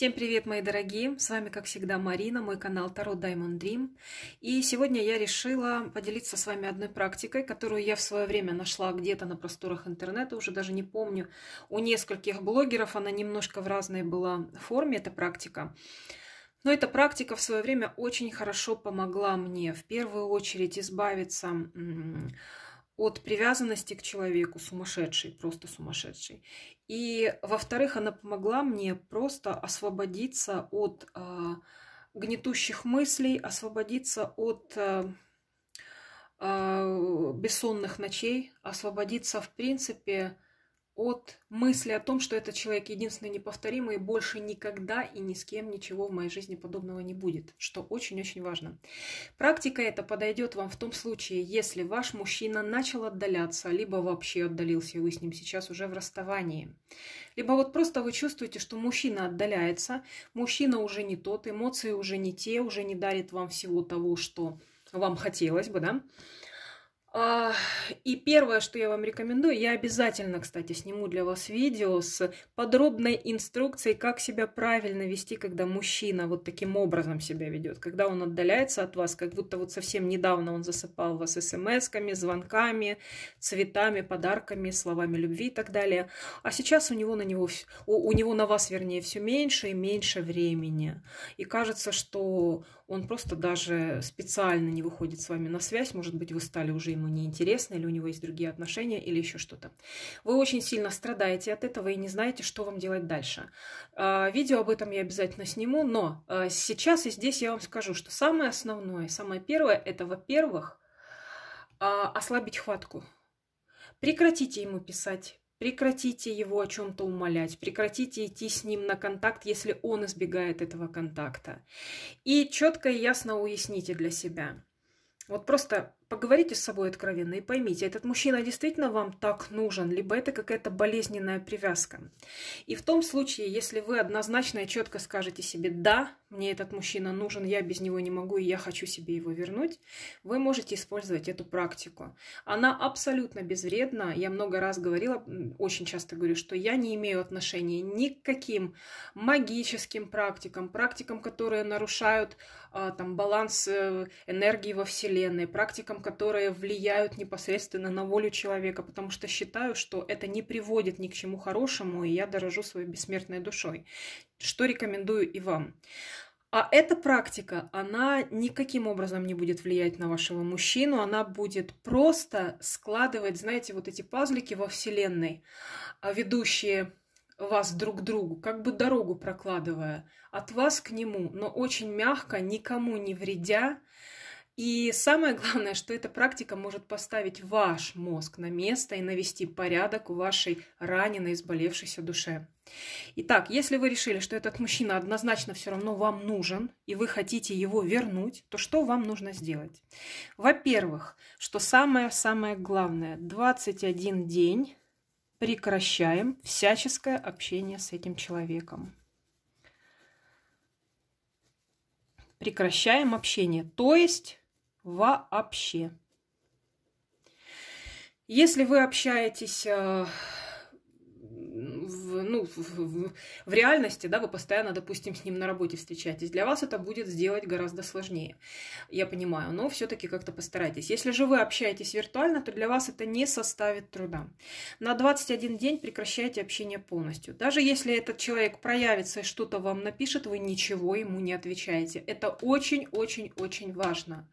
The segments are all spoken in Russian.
Всем привет, мои дорогие! С вами, как всегда, Марина, мой канал Таро Diamond Dream. И сегодня я решила поделиться с вами одной практикой, которую я в свое время нашла где-то на просторах интернета, уже даже не помню. У нескольких блогеров она немножко в разной была форме, эта практика. Но эта практика в свое время очень хорошо помогла мне в первую очередь избавиться от привязанности к человеку сумасшедшей, просто сумасшедшей. И, во-вторых, она помогла мне просто освободиться от э, гнетущих мыслей, освободиться от э, э, бессонных ночей, освободиться, в принципе, от мысли о том, что этот человек единственный неповторимый, и больше никогда и ни с кем ничего в моей жизни подобного не будет, что очень-очень важно. Практика эта подойдет вам в том случае, если ваш мужчина начал отдаляться, либо вообще отдалился, и вы с ним сейчас уже в расставании. Либо вот просто вы чувствуете, что мужчина отдаляется, мужчина уже не тот, эмоции уже не те, уже не дарит вам всего того, что вам хотелось бы, да, и первое, что я вам рекомендую, я обязательно, кстати, сниму для вас видео с подробной инструкцией, как себя правильно вести, когда мужчина вот таким образом себя ведет, когда он отдаляется от вас, как будто вот совсем недавно он засыпал вас смс-ками, звонками, цветами, подарками, словами любви и так далее. А сейчас у него на него, у, у него на вас, вернее, все меньше и меньше времени. И кажется, что он просто даже специально не выходит с вами на связь, может быть, вы стали уже ему неинтересны, или у него есть другие отношения, или еще что-то. Вы очень сильно страдаете от этого и не знаете, что вам делать дальше. А, видео об этом я обязательно сниму, но а, сейчас и здесь я вам скажу, что самое основное, самое первое, это, во-первых, а, ослабить хватку. Прекратите ему писать Прекратите его о чем-то умолять, прекратите идти с ним на контакт, если он избегает этого контакта. И четко и ясно уясните для себя. Вот просто поговорите с собой откровенно и поймите, этот мужчина действительно вам так нужен, либо это какая-то болезненная привязка. И в том случае, если вы однозначно и четко скажете себе «да, мне этот мужчина нужен, я без него не могу, и я хочу себе его вернуть», вы можете использовать эту практику. Она абсолютно безвредна. Я много раз говорила, очень часто говорю, что я не имею отношения ни к каким магическим практикам, практикам, которые нарушают а, там, баланс э, энергии во Вселенной, практикам, которые влияют непосредственно на волю человека, потому что считаю, что это не приводит ни к чему хорошему, и я дорожу своей бессмертной душой, что рекомендую и вам. А эта практика, она никаким образом не будет влиять на вашего мужчину, она будет просто складывать, знаете, вот эти пазлики во Вселенной, а ведущие вас друг к другу, как бы дорогу прокладывая от вас к нему, но очень мягко, никому не вредя, и самое главное, что эта практика может поставить ваш мозг на место и навести порядок в вашей раненой, изболевшейся душе. Итак, если вы решили, что этот мужчина однозначно все равно вам нужен, и вы хотите его вернуть, то что вам нужно сделать? Во-первых, что самое-самое главное, 21 день прекращаем всяческое общение с этим человеком. Прекращаем общение. То есть вообще. Если вы общаетесь э, в, в, в реальности, да, вы постоянно, допустим, с ним на работе встречаетесь, для вас это будет сделать гораздо сложнее, я понимаю, но все-таки как-то постарайтесь. Если же вы общаетесь виртуально, то для вас это не составит труда. На 21 день прекращайте общение полностью. Даже если этот человек проявится и что-то вам напишет, вы ничего ему не отвечаете. Это очень-очень-очень важно.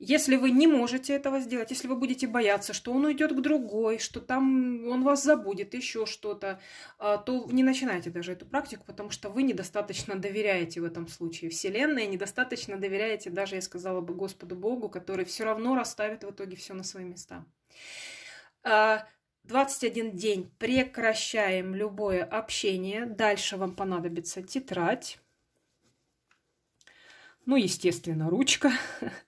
Если вы не можете этого сделать, если вы будете бояться, что он уйдет к другой, что там он вас забудет, еще что-то, а, то не начинайте даже эту практику, потому что вы недостаточно доверяете в этом случае Вселенной, недостаточно доверяете даже, я сказала бы, Господу Богу, который все равно расставит в итоге все на свои места. 21 а, день прекращаем любое общение. Дальше вам понадобится тетрадь. Ну, естественно, ручка.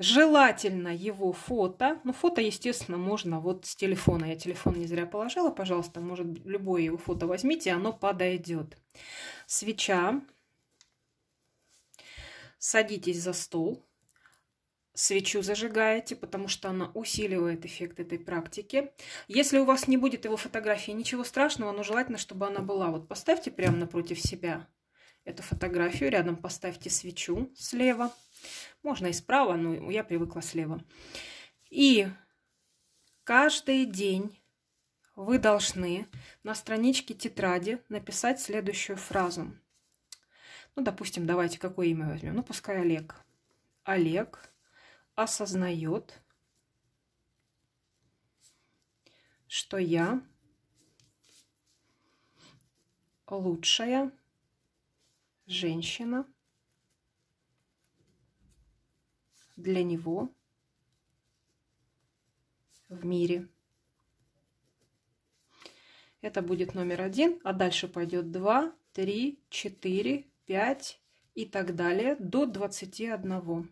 Желательно его фото. Ну, фото, естественно, можно вот с телефона. Я телефон не зря положила. Пожалуйста, может, любое его фото возьмите, оно подойдет. Свеча. Садитесь за стол. свечу зажигаете, потому что она усиливает эффект этой практики. Если у вас не будет его фотографии, ничего страшного, но желательно, чтобы она была. Вот поставьте прямо напротив себя эту фотографию, рядом поставьте свечу слева. Можно и справа, но я привыкла слева. И каждый день вы должны на страничке тетради написать следующую фразу. Ну, допустим, давайте какое имя возьмем. Ну, пускай Олег. Олег осознает, что я лучшая женщина для него в мире. Это будет номер один, а дальше пойдет два, три, четыре, пять и так далее до двадцати одного.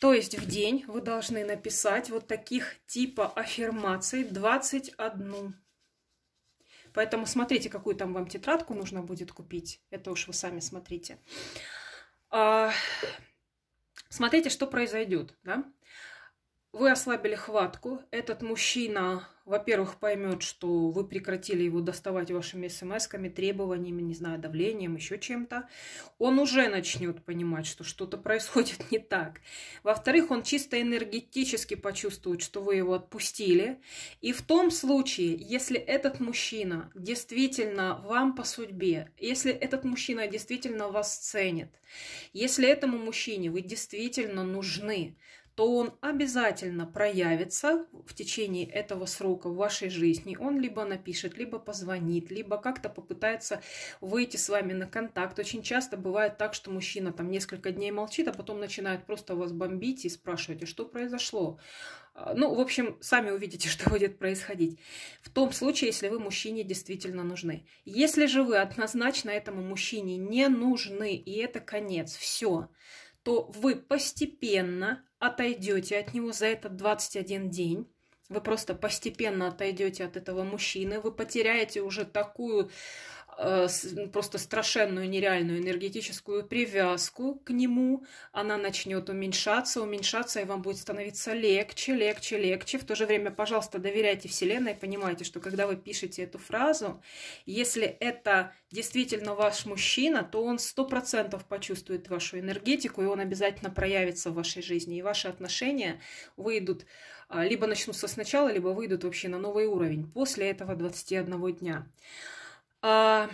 То есть в день вы должны написать вот таких типа аффирмаций 21. Поэтому смотрите, какую там вам тетрадку нужно будет купить. Это уж вы сами смотрите. Смотрите, что произойдет. Да? Вы ослабили хватку. Этот мужчина во-первых, поймет, что вы прекратили его доставать вашими смс-ками, требованиями, не знаю, давлением, еще чем-то, он уже начнет понимать, что что-то происходит не так. Во-вторых, он чисто энергетически почувствует, что вы его отпустили. И в том случае, если этот мужчина действительно вам по судьбе, если этот мужчина действительно вас ценит, если этому мужчине вы действительно нужны, то он обязательно проявится в течение этого срока в вашей жизни. Он либо напишет, либо позвонит, либо как-то попытается выйти с вами на контакт. Очень часто бывает так, что мужчина там несколько дней молчит, а потом начинает просто вас бомбить и спрашивать, а что произошло. А, ну, в общем, сами увидите, что будет происходить. В том случае, если вы мужчине действительно нужны. Если же вы однозначно этому мужчине не нужны, и это конец, все, то вы постепенно отойдете от него за этот 21 день. Вы просто постепенно отойдете от этого мужчины, вы потеряете уже такую просто страшенную нереальную энергетическую привязку к нему, она начнет уменьшаться, уменьшаться, и вам будет становиться легче, легче, легче. В то же время, пожалуйста, доверяйте Вселенной, понимайте, что когда вы пишете эту фразу, если это действительно ваш мужчина, то он сто процентов почувствует вашу энергетику, и он обязательно проявится в вашей жизни, и ваши отношения выйдут а, либо начнутся сначала, либо выйдут вообще на новый уровень после этого 21 дня. А,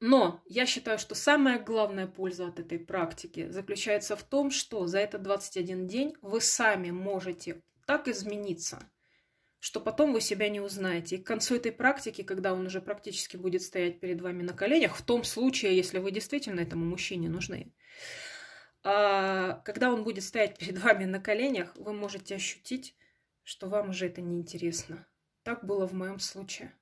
но я считаю, что самая главная польза от этой практики заключается в том, что за этот 21 день вы сами можете так измениться, что потом вы себя не узнаете. И к концу этой практики, когда он уже практически будет стоять перед вами на коленях, в том случае, если вы действительно этому мужчине нужны, а, когда он будет стоять перед вами на коленях, вы можете ощутить, что вам уже это неинтересно. Так было в моем случае.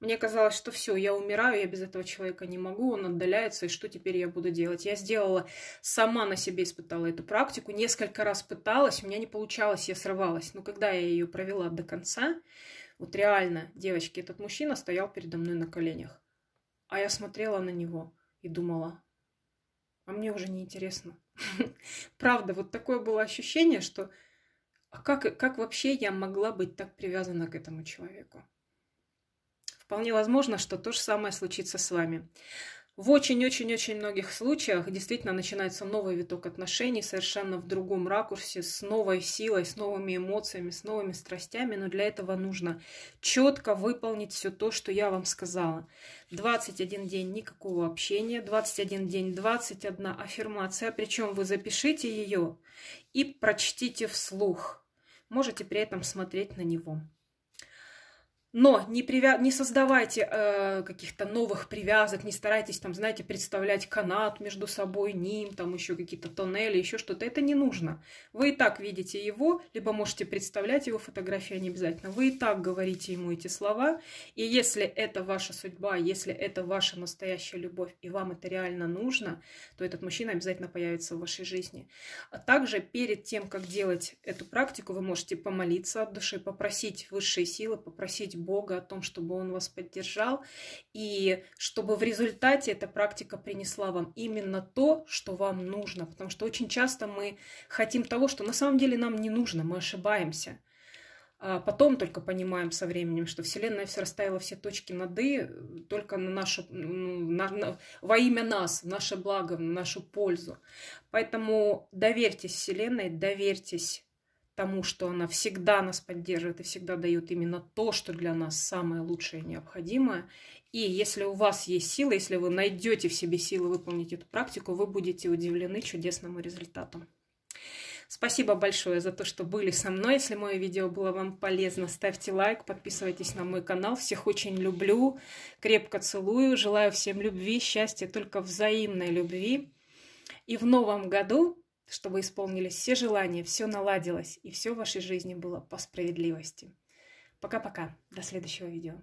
Мне казалось, что все, я умираю, я без этого человека не могу, он отдаляется, и что теперь я буду делать? Я сделала, сама на себе испытала эту практику, несколько раз пыталась, у меня не получалось, я срывалась. Но когда я ее провела до конца, вот реально, девочки, этот мужчина стоял передо мной на коленях. А я смотрела на него и думала, а мне уже не интересно. Правда, вот такое было ощущение, что а как, как вообще я могла быть так привязана к этому человеку? Вполне возможно, что то же самое случится с вами. В очень-очень-очень многих случаях действительно начинается новый виток отношений совершенно в другом ракурсе, с новой силой, с новыми эмоциями, с новыми страстями, но для этого нужно четко выполнить все то, что я вам сказала. 21 день никакого общения, 21 день 21 аффирмация, причем вы запишите ее и прочтите вслух. Можете при этом смотреть на него. Но не, привя... не создавайте э, каких-то новых привязок, не старайтесь там, знаете, представлять канат между собой, ним, там еще какие-то тоннели, еще что-то. Это не нужно. Вы и так видите его, либо можете представлять его фотографии, не обязательно. Вы и так говорите ему эти слова. И если это ваша судьба, если это ваша настоящая любовь, и вам это реально нужно, то этот мужчина обязательно появится в вашей жизни. А также перед тем, как делать эту практику, вы можете помолиться от души, попросить высшие силы, попросить Бога о том, чтобы Он вас поддержал, и чтобы в результате эта практика принесла вам именно то, что вам нужно. Потому что очень часто мы хотим того, что на самом деле нам не нужно, мы ошибаемся. А потом только понимаем со временем, что Вселенная все расставила все точки над «и» только на нашу, на, на, во имя нас, в наше благо, в нашу пользу. Поэтому доверьтесь Вселенной, доверьтесь тому, что она всегда нас поддерживает и всегда дает именно то, что для нас самое лучшее и необходимое. И если у вас есть силы, если вы найдете в себе силы выполнить эту практику, вы будете удивлены чудесному результату. Спасибо большое за то, что были со мной. Если мое видео было вам полезно, ставьте лайк, подписывайтесь на мой канал. Всех очень люблю, крепко целую. Желаю всем любви, счастья, только взаимной любви. И в новом году чтобы исполнились все желания, все наладилось и все в вашей жизни было по справедливости. Пока-пока. До следующего видео.